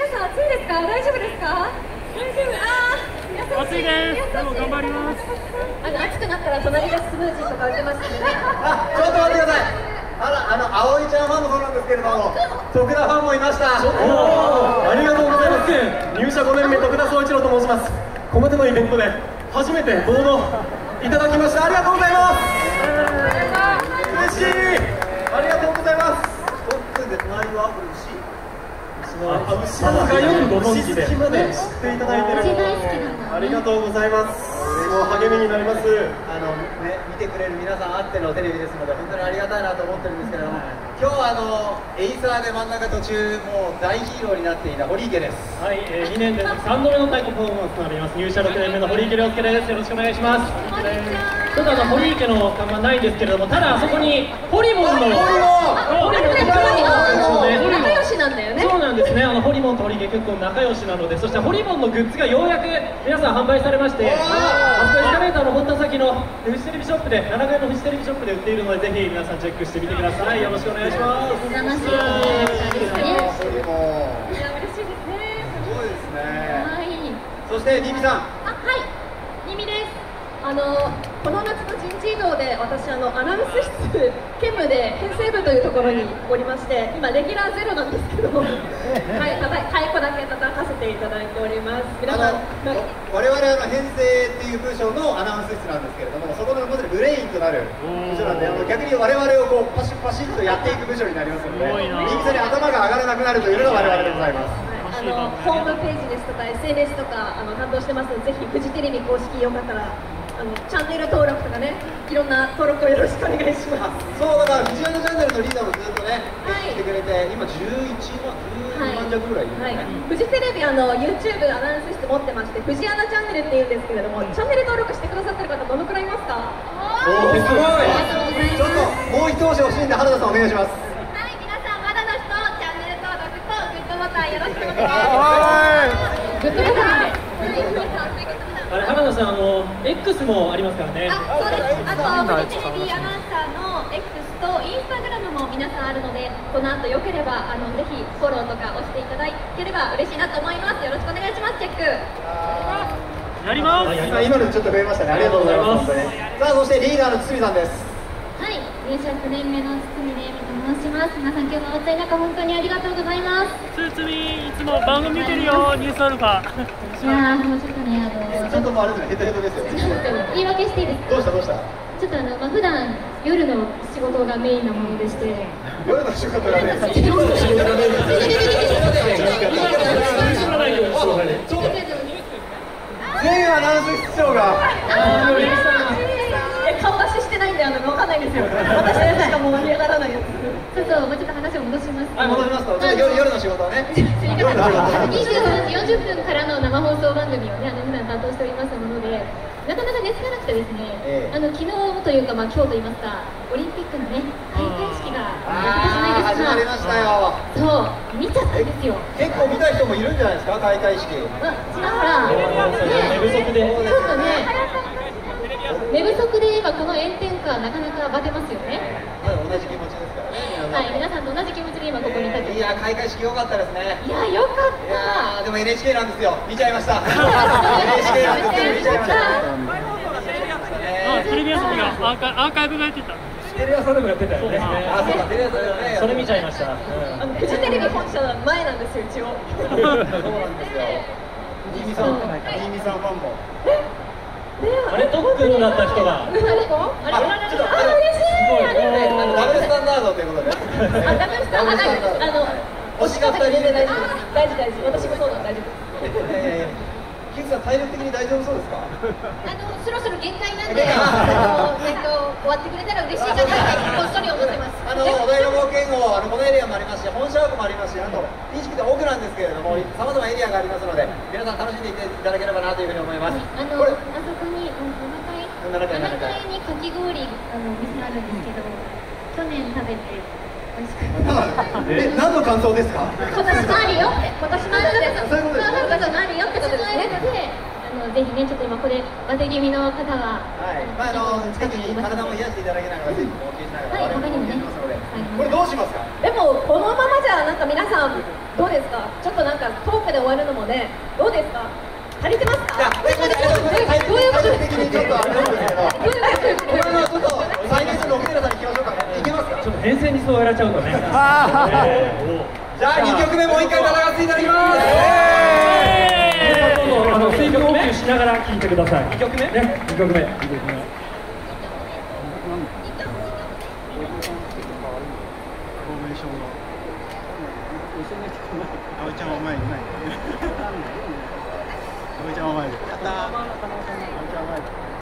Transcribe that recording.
皆さん暑いですか？大丈夫ですか？大丈夫。あー暑いです。でも頑張ります。あの暑くなったら隣でスムージーとか売ってますんでね。あちょっと待ってください。あらあの葵ちゃんファンもそうなんですけれども徳田ファンもいました。おー。ありがとうございます。入社5年目徳田総一郎と申します。ここまでのイベントで初めてボードいただきました。ありがとうございますあ牛がよくご存知でまで知っていただいてる牛大好きなんだありがとうございますもう励みになりますあのね、見てくれる皆さんあってのテレビですので本当にありがたいなと思ってるんですけれども今日はあのエイサーで真ん中途中もう大ヒーローになっていた堀池ですはい、えー、2年連続3度目の太鼓パフォーマンスとなります入社6年目の堀池亮介ですよろしくお願いします。ちょっとあの堀池の看板ないんですけれどもただあそこにホリモンのホリモンホリモン仲良しなんだよね。そうなんですね。あのホリモンと堀池結構仲良しなのでそしてホリモンのグッズがようやく皆さん販売されましてあそこエスカレーターの本田先のフジテレビショップで7階のフジテレビショップで売っているのでぜひ皆さんチェックしてみてください。よろしくお願いします。お邪魔しますです。ね堀もいや嬉しいです。ねすごいですね。はい。そしてリミさん。あはい、ニミです。あのこの夏の人事異動で私あのアナウンス室兼務で編成部というところにおりまして今レギュラーゼロなんですけど はいたた太鼓だけ叩かせていただいております。皆さんあの我々あの編成っていう部署のアナウンス室なんですけれどもそこのまさにブレインとなる部署なんであの逆に我々をこうパシッパシッとやっていく部署になりますのですごいな。リミさんに頭が上がらなくなるというのが我々でございます。あのホームページですとか SNS とかあの担当してますのでぜひフジテレビ公式よかったらあのチャンネル登録とかねいろんな登録をよろしくお願いしまあす。そうだから藤原チャンネルのリーダーもずっとねはい。来てくれて今11万12万弱ぐらいいるよはいね、、フジテレビあの YouTube アナウンス室持ってまして、フジアナチャンネルっていうんですけれども、チャンネル登録してくださってる方どのくらいいますか？おーすごい。ちょっともう一押し欲しいんで原田さんお願いします。はい、皆さんまだの人チャンネル登録とグッドボタンよろしくお願いします。グッドボタンで。あれ原田さんあの X もありますからねあ、そうです。あとフジテレビアナウンサーの X とインスタグラムも皆さんあるので、この後よければあのぜひフォローとか押していただければ嬉しいなと思います。よろしくお願いします。チェック。やりますあ今のでちょっと増えましたねありがとうございますさあそしてリーダーの堤さんですはい、入社9年目の堤玲美と申します。皆さん今日はお暑い中本当にありがとうございます。スーツミいつも番組見てるよニュースアルファいやーもうちょっとねあのちょっともうあれヘトヘトですよね言い訳していいですか？どうしたどうした？ちょっとあのまあ普段夜の仕事がメインなものでして。夜の仕事がね全私たちしかもう盛り上がらないやつ。そうそう、もうちょっと話を戻します。と。はい戻しますと夜夜の仕事をね。夜の仕事23時40分からの生放送番組をね、あの普段担当しておりますもので、なかなか寝つかなくてですね、ええ。あの昨日というか、まあ、今日といいますか、オリンピックのね、開会式が始まりましたよ。そう、見ちゃったんですよ。結構見た人もいるんじゃないですか開会式。あ、ちらほら、ね、寝不足で。ちょっとね、寝不足で今この炎天下なかなかバテますよね。まだ同じ気持ちですからね皆はい、皆さんと同じ気持ちで今ここに立っていや開会式良かったですね。いや、よかっいやた。ーでも NHK なんですよ。見ちゃいました。NHK なんですけど見ちゃいました。あテレビ朝日がアーカイアーカイブがやってた。テレ朝でもやってた。よねあそうかテレ朝でもねそれ見ちゃいました、あのフジテレビ本社の前なんですよ一応。そうなんですよ。新見さん新見さんファンもあれ特訓になった人があれ？あれあちょっとあ、嬉しい。ありがとうございますダブルスタンダードということであ、ダブルスタンダードあの、推しが二人全然大丈夫。大事大事。私もそうなん大丈夫さん体力的に大丈夫そうですかあのそろそろ限界なんで、終わってくれたら嬉しいなってこっそり思ってます。あのお台場冒険王あのこのエリアもありますし本社屋もありますしあと認識で奥なんですけれどもさまざまエリアがありますので皆さん楽しんでいっていただければなというふうに思いますあのこれあそこにうん7 7階階7階にかき氷あのお店あるんですけど、去年食べて美味しかった。え何の感想ですか？ねちょっと今これバテ気味の方は、はい、まあ、あの近くに体も癒していただけながらぜひお聞きしながらはいこれどうしますか？でもこのままじゃあなんか皆さんどうですか？ちょっとなんかトークで終わるのもねどうですか？足りてますか？いや、えどういうこと？体力的にちょっとあれなんですけど、どういうことこれあのちょっと最年少の奥寺さんに聞きましょうか。いけますか。ちょっと編成にそうやられちゃうとね。じゃあ二曲目もう一回戦わせていただきます。どうぞあの水分補給しながら聴いてください。2曲目？ね、2曲目。葵ちゃんは前にない。葵ちゃんは前に。やったちゃんは前に。